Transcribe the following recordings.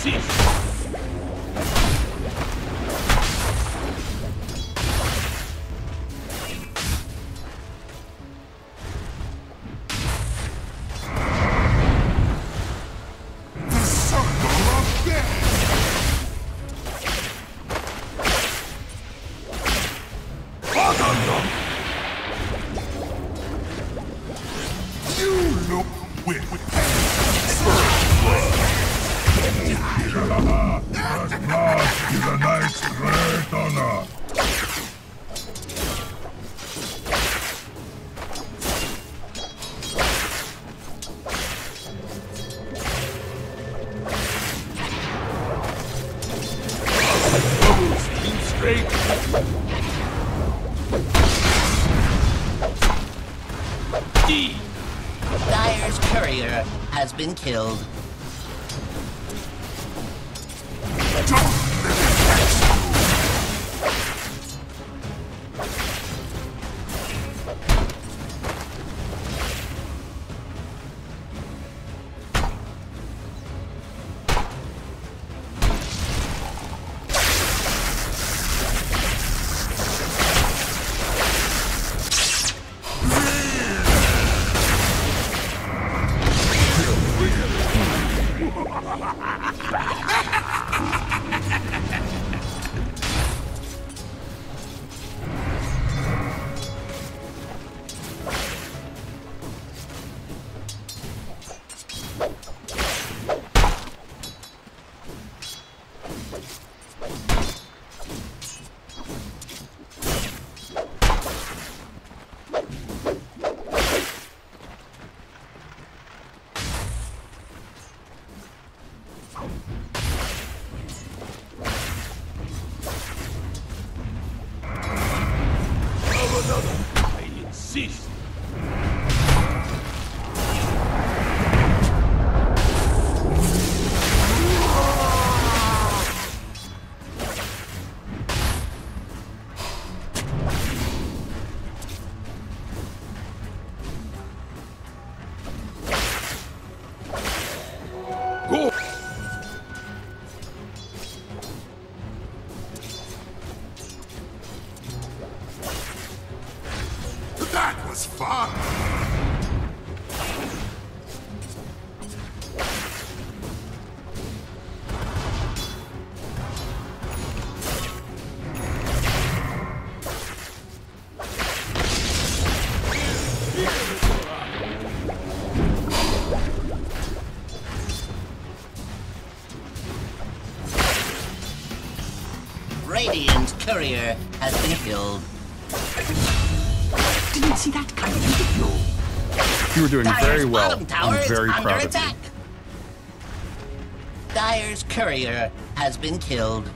cease. Courier has been killed. Didn't see that coming, did you? You were doing Dire's very well. tower I'm very is under proud of attack. Dire's courier has been killed.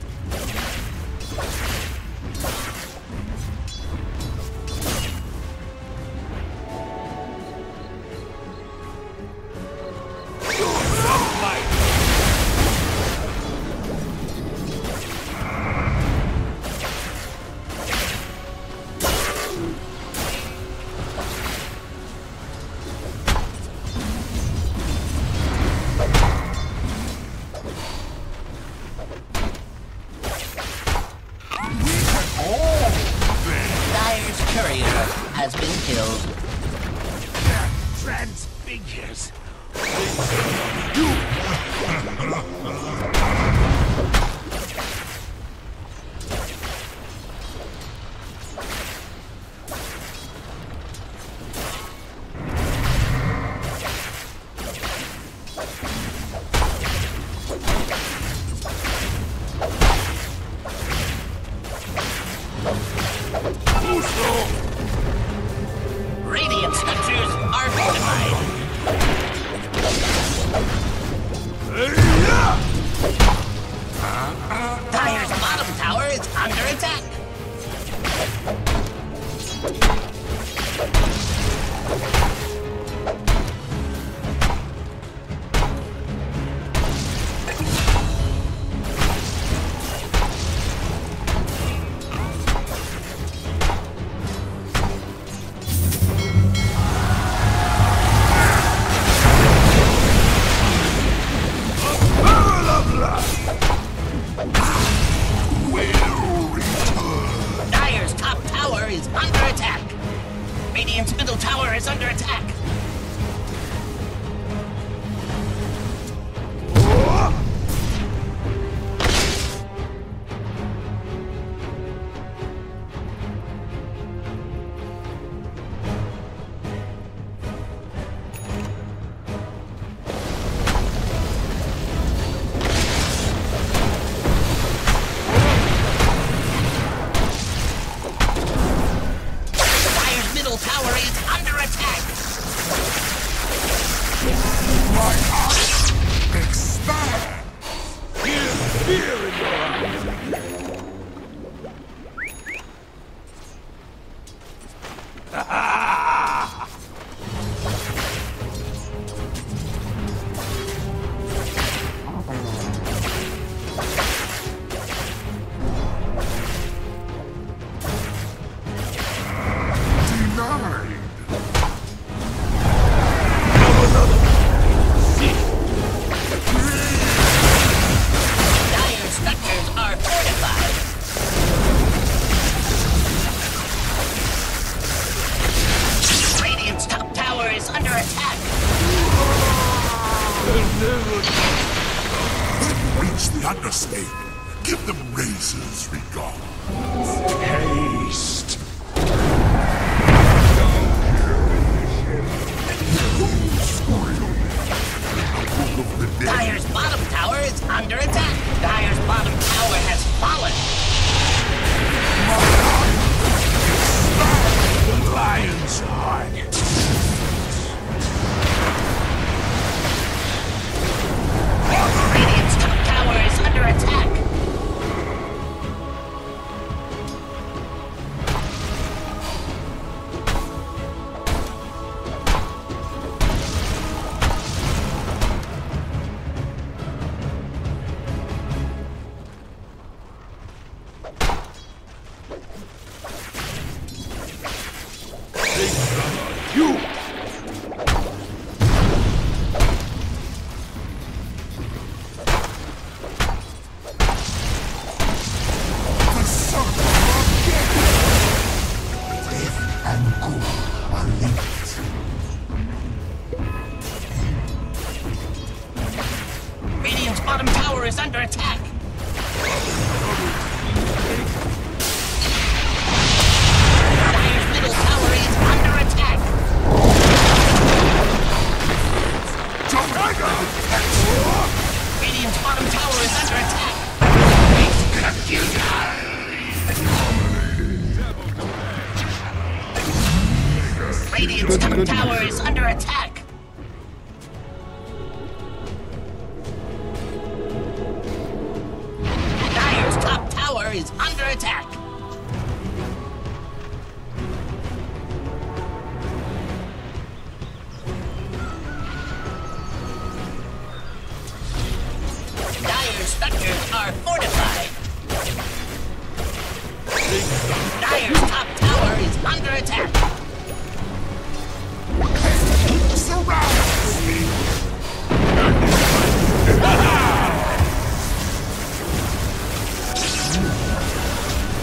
Empire's top tower is under attack.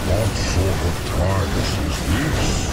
What sort of TARDIS is this?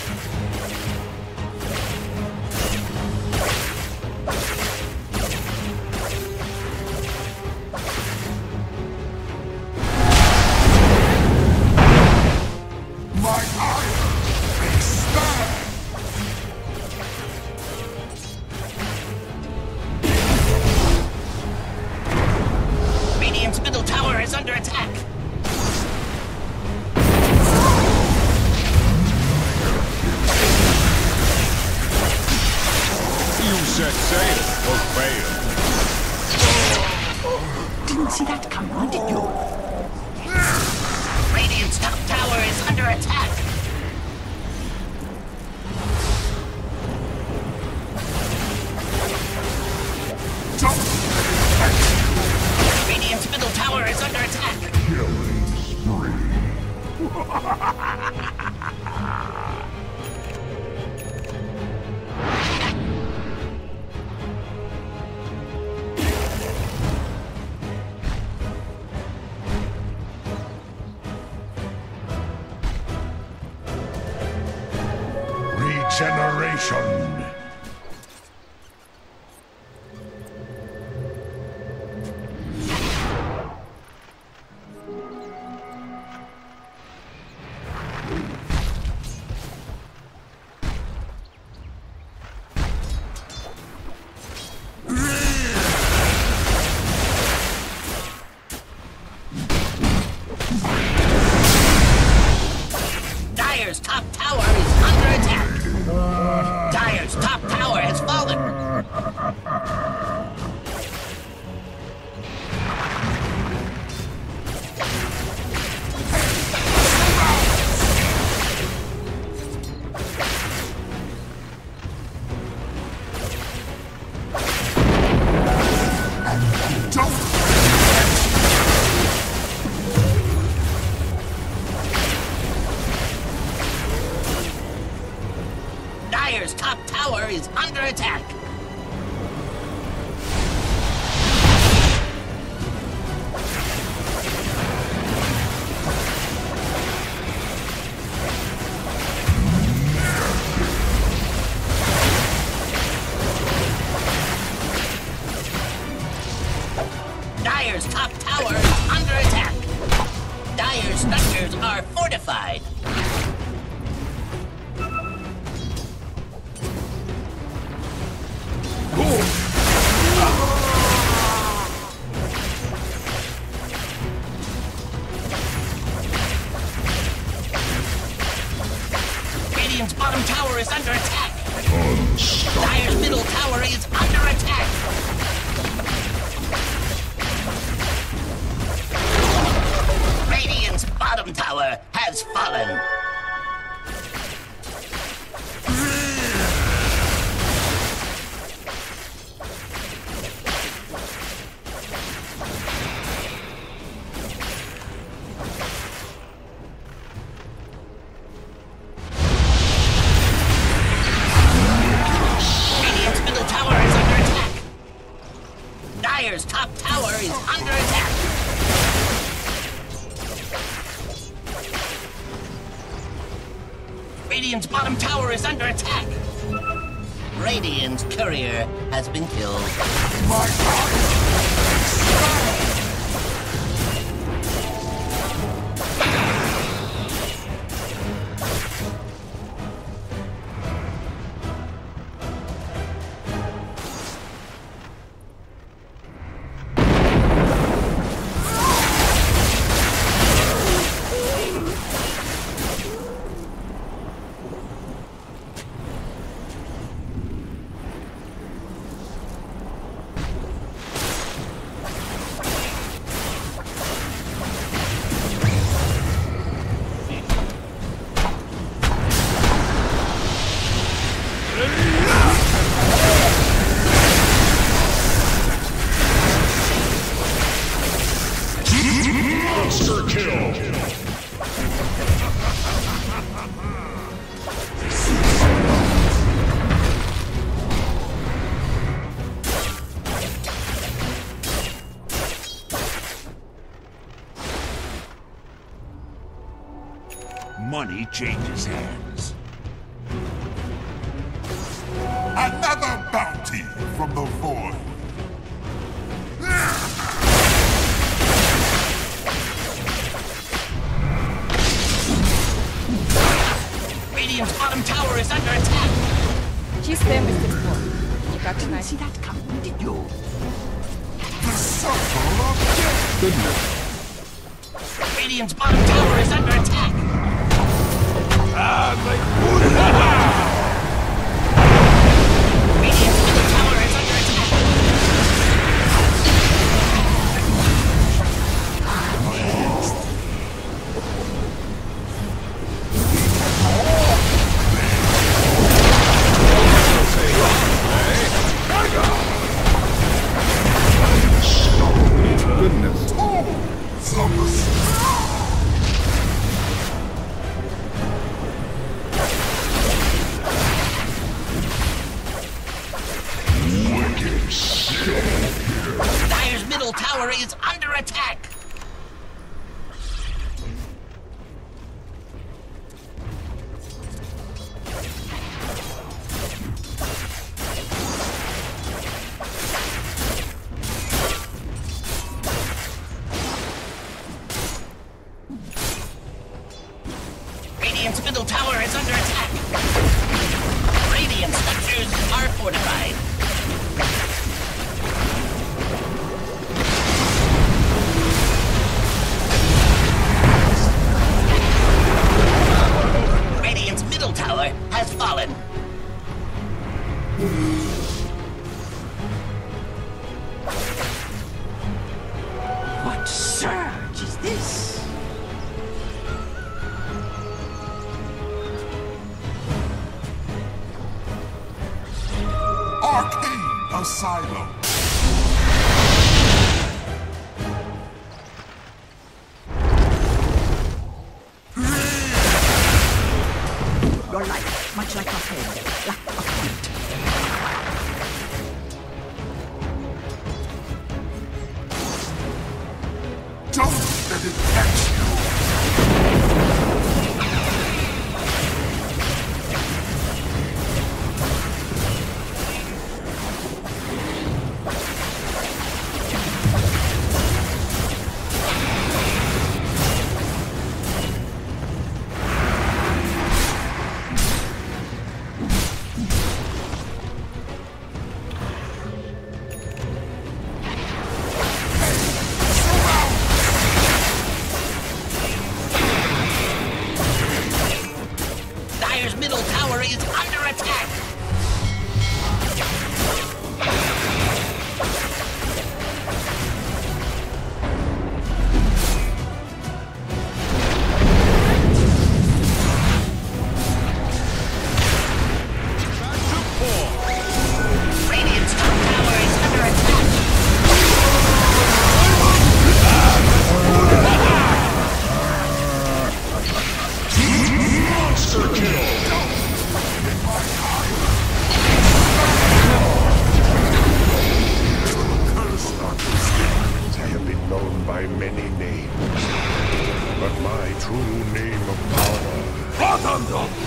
Thunder!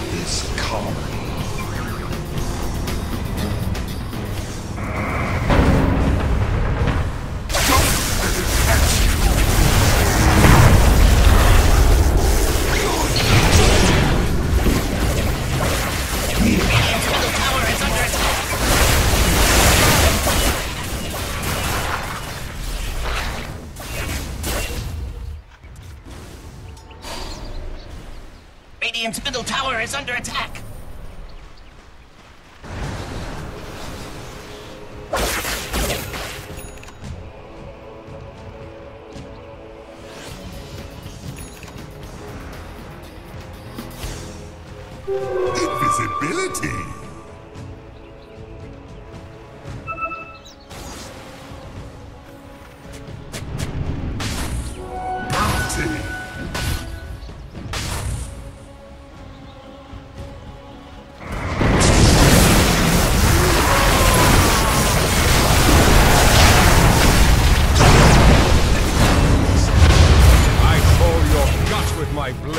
my blade.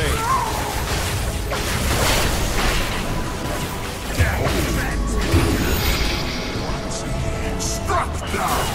Death. Struck down!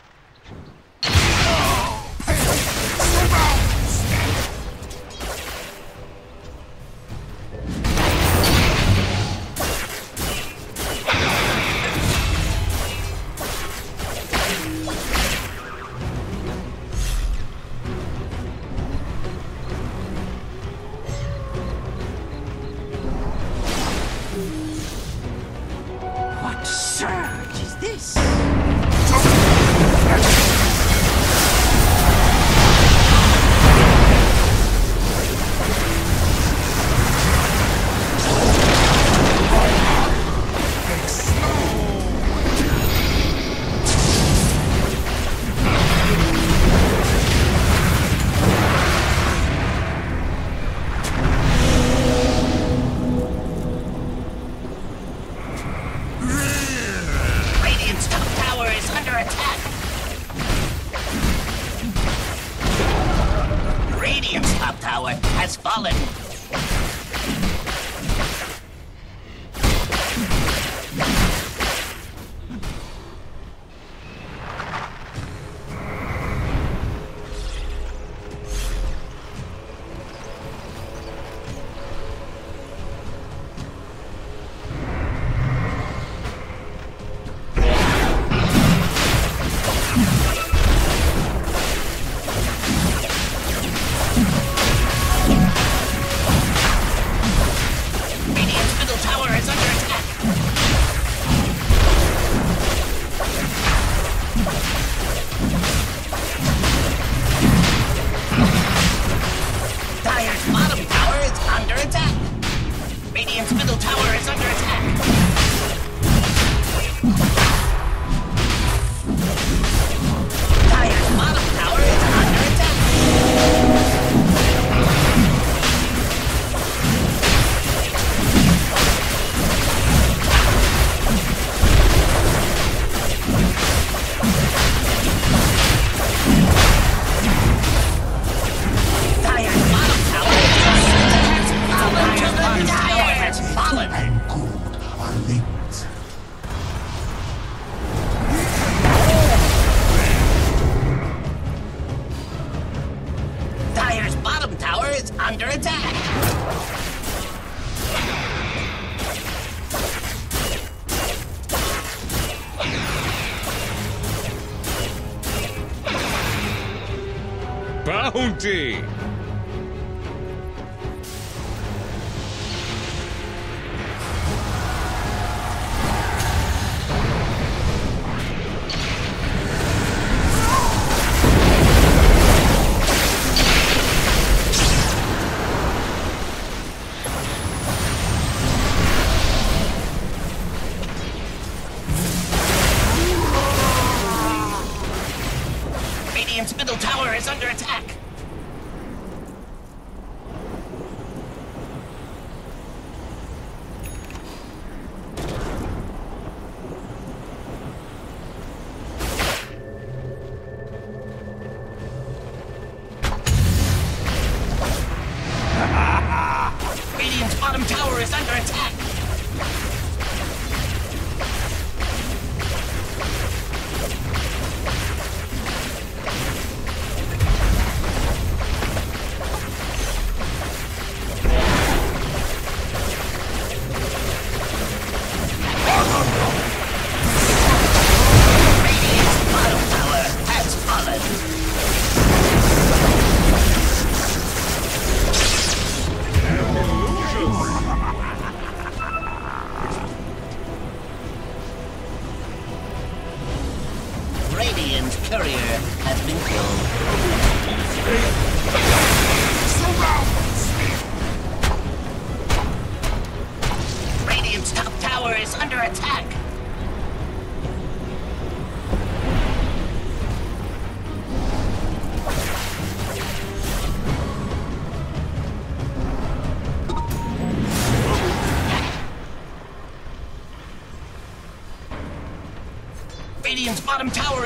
Ponte.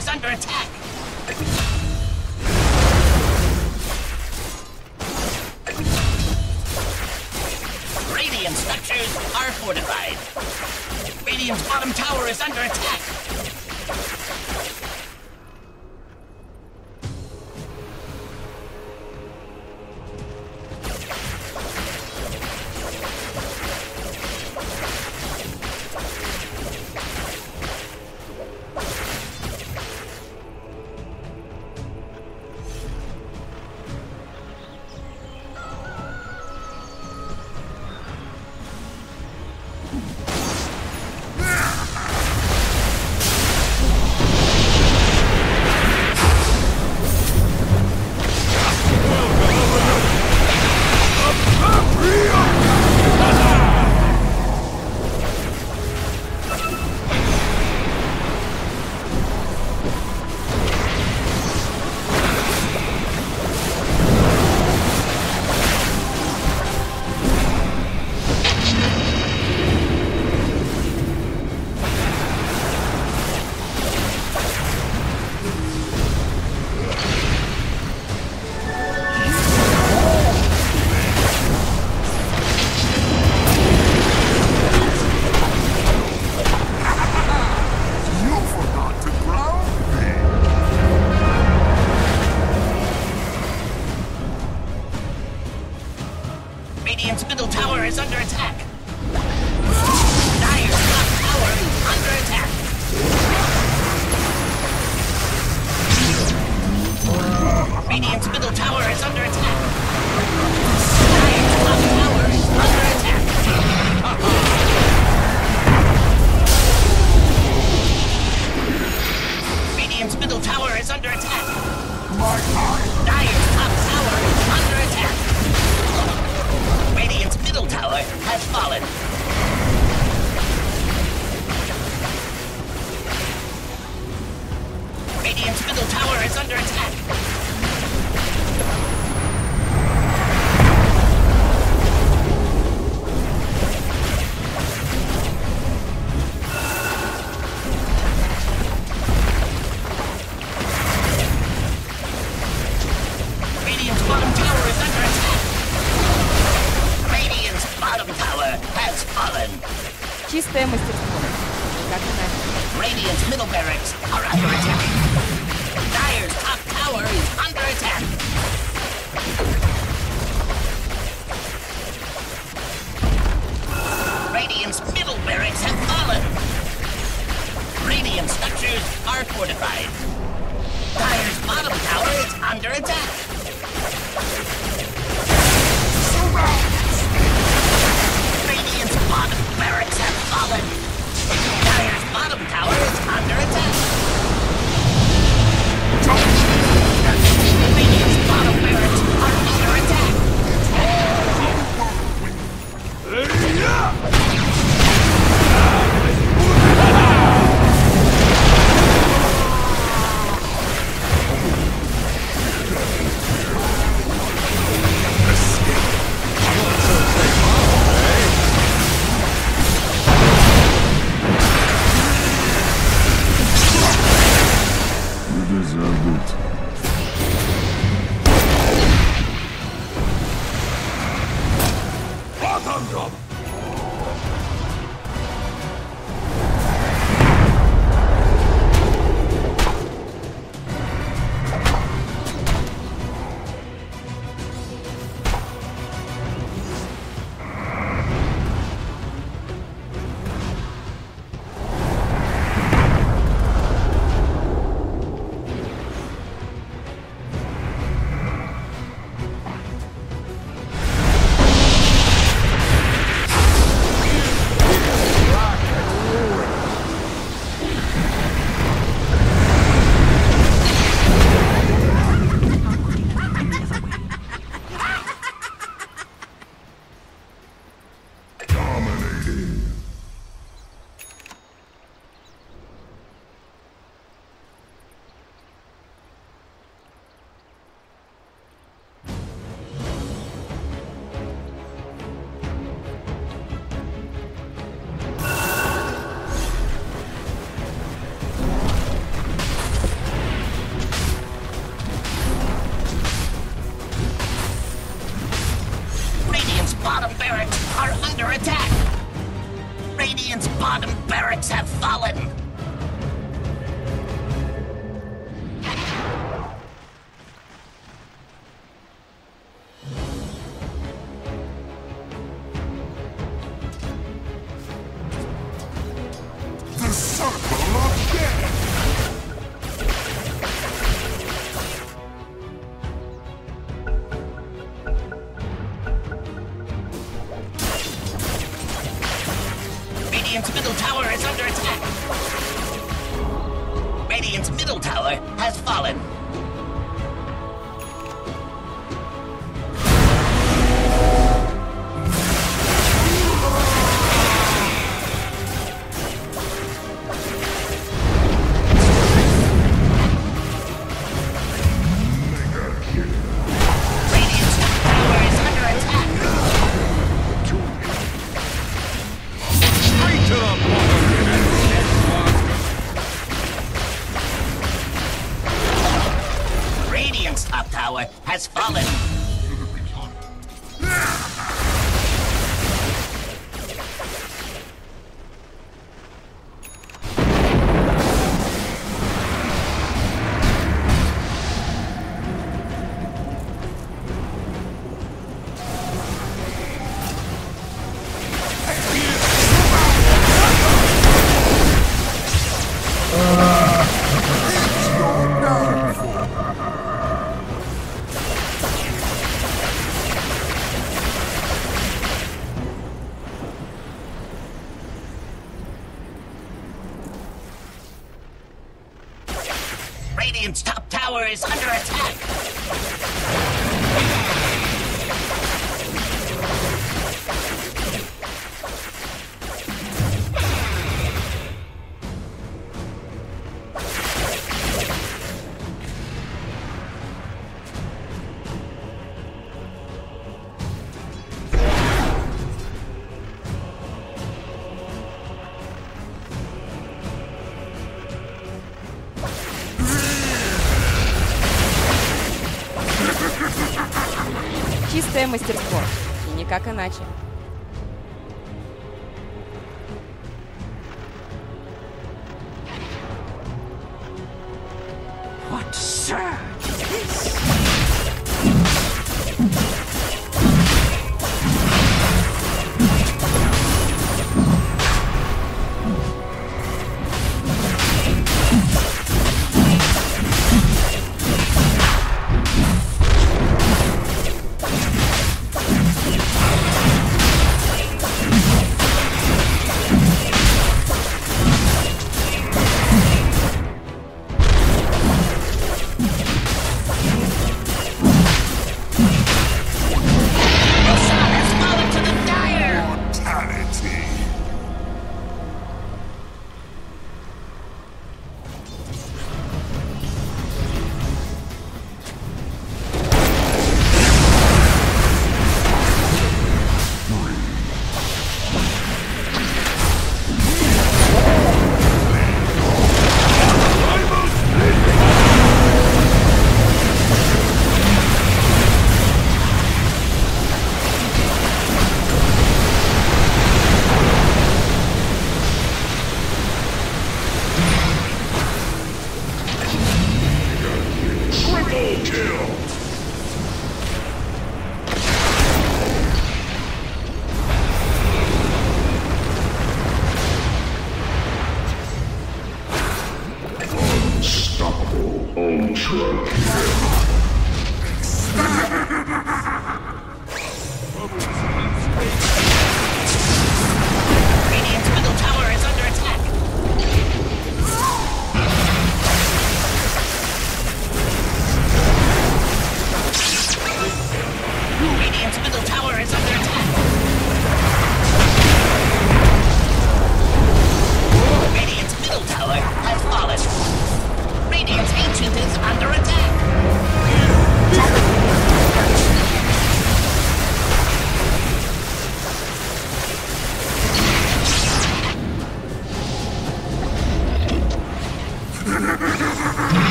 Is under attack.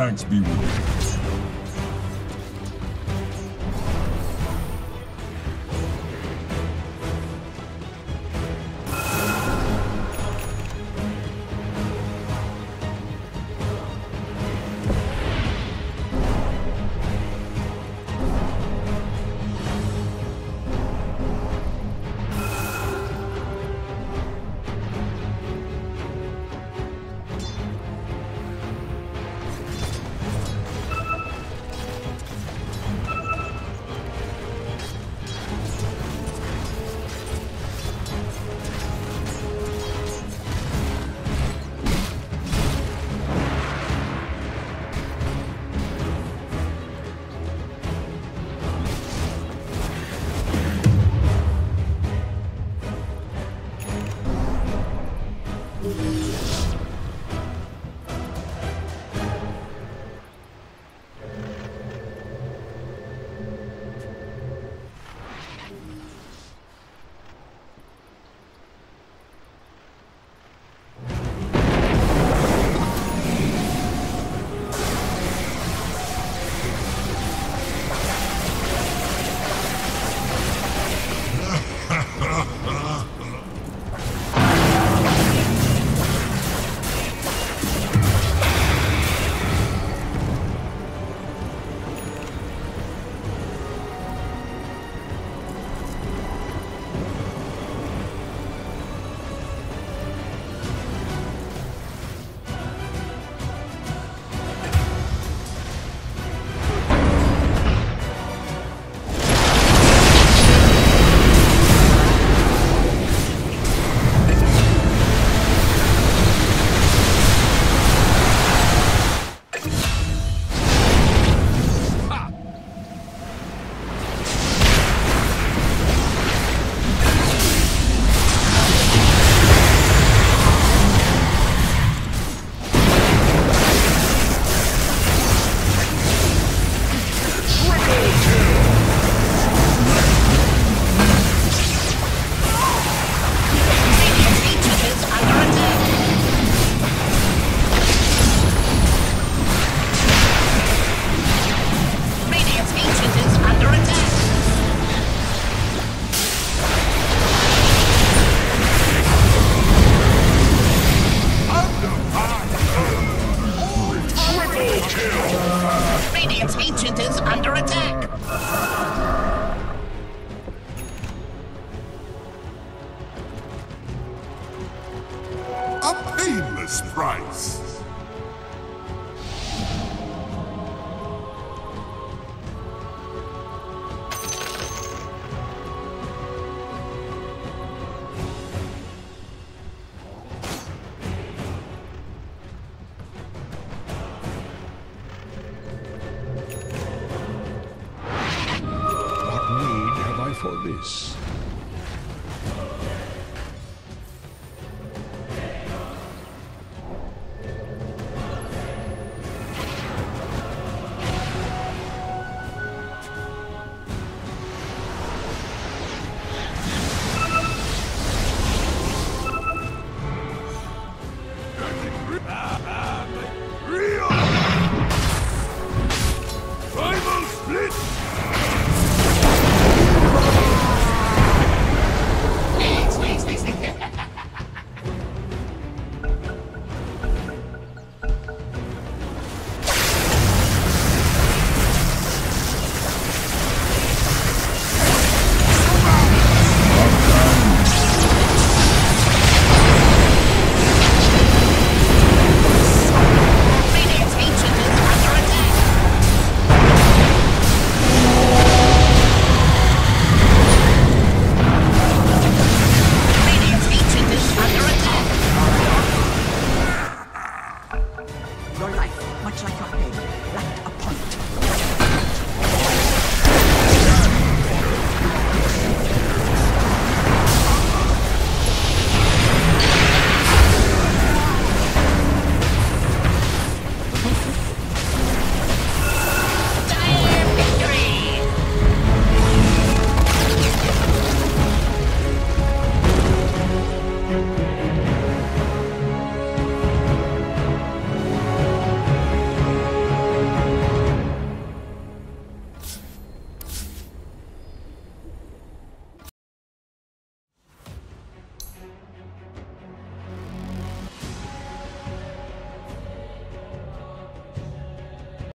Thanks be with you.